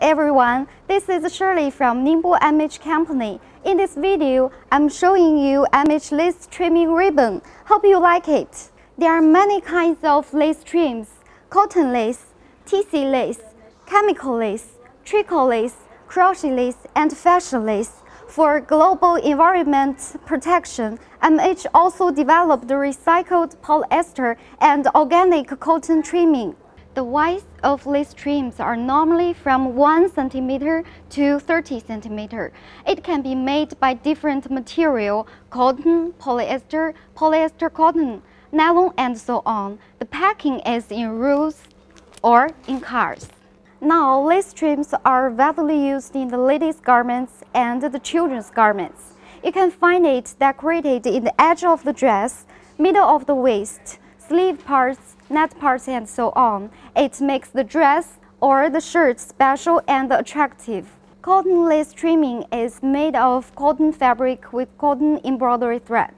everyone, this is Shirley from Ningbo MH Company. In this video, I'm showing you MH lace trimming ribbon. Hope you like it. There are many kinds of lace trims, cotton lace, TC lace, chemical lace, tricot lace, crochet lace, and fashion lace. For global environment protection, MH also developed recycled polyester and organic cotton trimming. The width of lace trims are normally from 1 cm to 30 cm. It can be made by different material, cotton, polyester, polyester cotton, nylon and so on. The packing is in rolls or in cars. Now, lace trims are widely used in the ladies' garments and the children's garments. You can find it decorated in the edge of the dress, middle of the waist, sleeve parts, net parts and so on. It makes the dress or the shirt special and attractive. Cotton lace trimming is made of cotton fabric with cotton embroidery thread.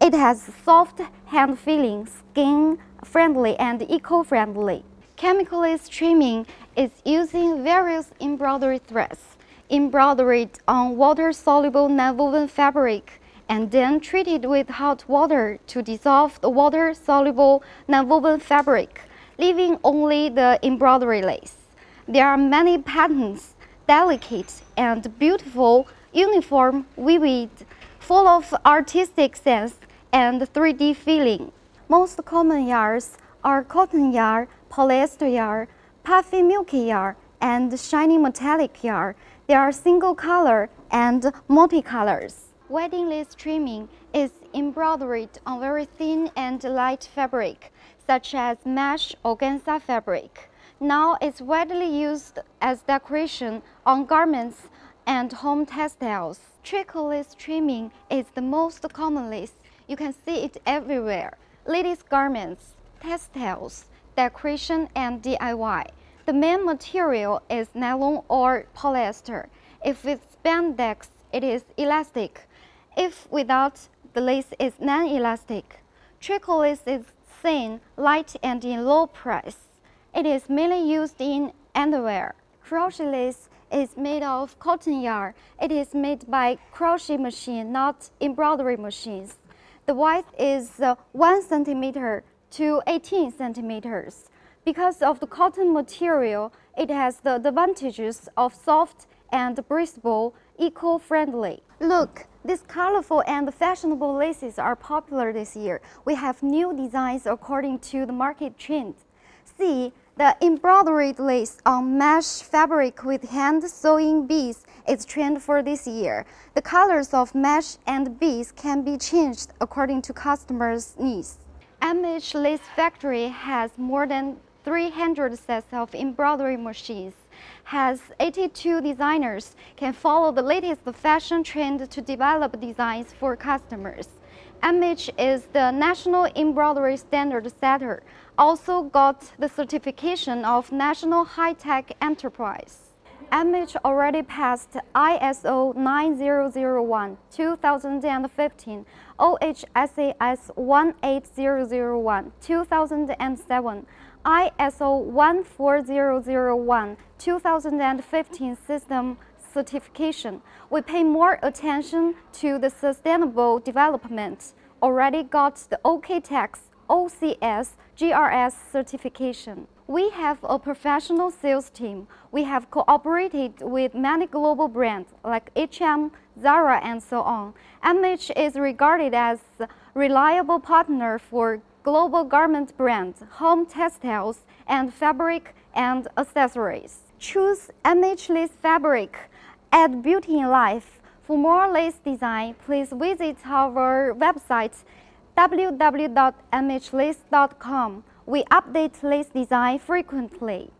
It has soft hand feeling, skin friendly and eco-friendly. Chemical lace trimming is using various embroidery threads embroidered on water-soluble nonwoven fabric and then treated with hot water to dissolve the water-soluble nonwoven fabric, leaving only the embroidery lace. There are many patterns, delicate and beautiful, uniform, vivid, full of artistic sense and 3D feeling. Most common yarns are cotton yarn, polyester yarn, puffy milky yarn, and shiny metallic yarn. They are single color and multicolors. Wedding lace trimming is embroidered on very thin and light fabric, such as mesh organza fabric. Now it's widely used as decoration on garments and home textiles. Tricot lace trimming is the most common lace. You can see it everywhere. Ladies' garments, textiles, decoration, and DIY. The main material is nylon or polyester. If it's spandex, it is elastic. If without, the lace is non-elastic. Tricot lace is thin, light, and in low price. It is mainly used in underwear. Crochet lace is made of cotton yarn. It is made by crochet machine, not embroidery machines. The width is uh, 1 centimeter to 18 centimeters. Because of the cotton material, it has the advantages of soft and breathable, eco-friendly. Look, these colorful and fashionable laces are popular this year. We have new designs according to the market trend. See, the embroidered lace on mesh fabric with hand sewing beads is trend for this year. The colors of mesh and beads can be changed according to customers' needs. MH Lace Factory has more than 300 sets of embroidery machines has 82 designers can follow the latest fashion trend to develop designs for customers. MH is the national embroidery standard setter, also got the certification of National High-Tech Enterprise. MH already passed ISO 9001 2015, OHSAS 18001 2007, ISO 14001 2015 system certification. We pay more attention to the sustainable development. Already got the OEKO-TEX, OCS, GRS certification. We have a professional sales team. We have cooperated with many global brands like H&M, Zara, and so on. MH is regarded as a reliable partner for global garment brands, home textiles, and fabric and accessories. Choose MH fabric. Add beauty in life. For more lace design, please visit our website www.mhlace.com. We update lace design frequently.